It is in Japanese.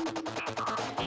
ハハハハ!